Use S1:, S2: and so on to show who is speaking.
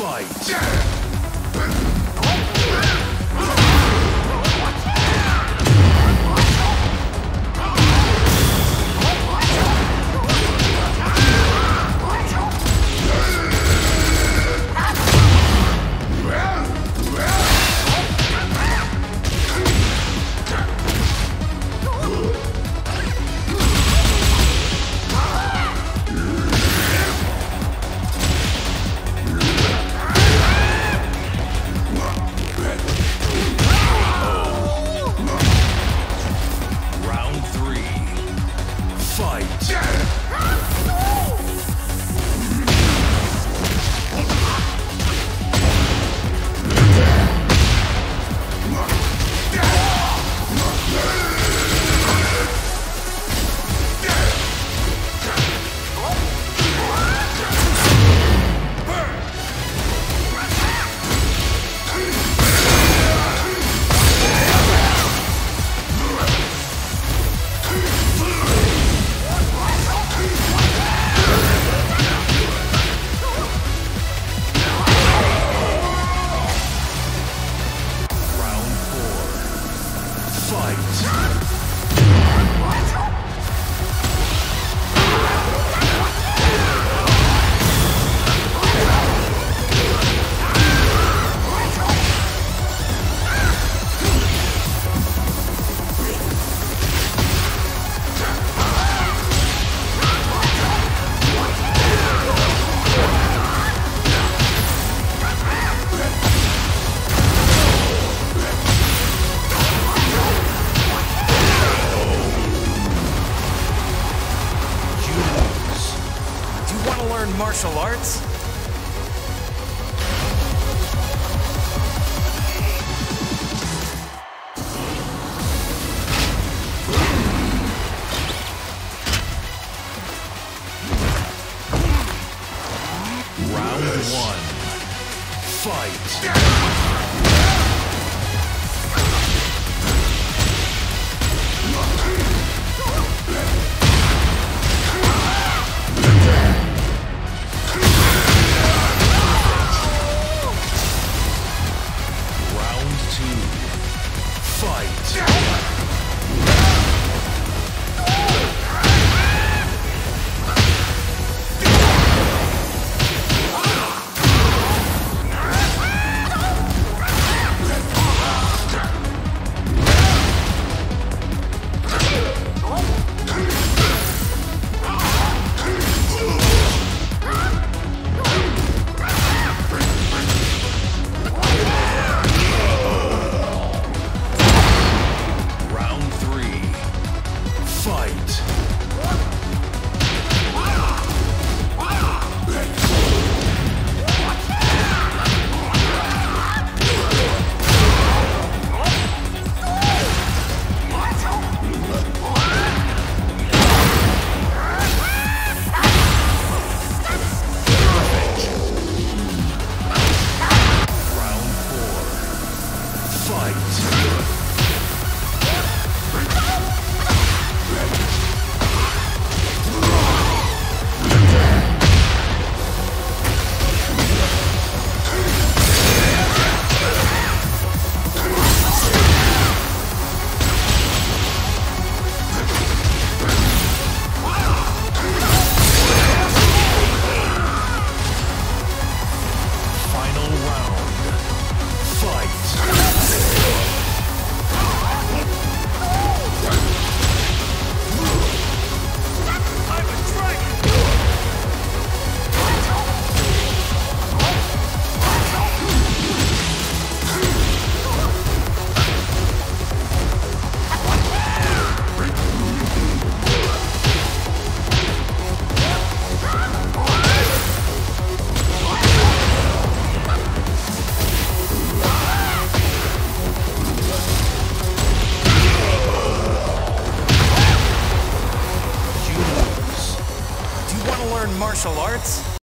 S1: Fight.
S2: To learn martial arts?
S1: Round one. Fight. it.
S2: Martial arts?